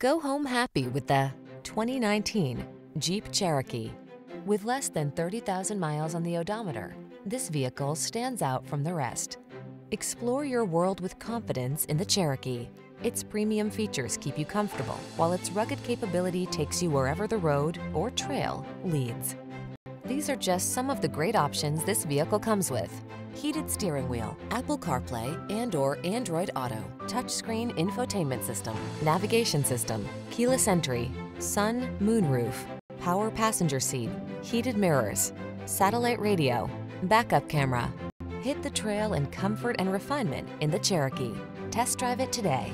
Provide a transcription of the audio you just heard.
Go home happy with the 2019 Jeep Cherokee. With less than 30,000 miles on the odometer, this vehicle stands out from the rest. Explore your world with confidence in the Cherokee. Its premium features keep you comfortable, while its rugged capability takes you wherever the road or trail leads. These are just some of the great options this vehicle comes with. Heated steering wheel, Apple CarPlay and or Android Auto, touchscreen infotainment system, navigation system, keyless entry, sun, moonroof, power passenger seat, heated mirrors, satellite radio, backup camera. Hit the trail in comfort and refinement in the Cherokee. Test drive it today.